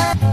Bye.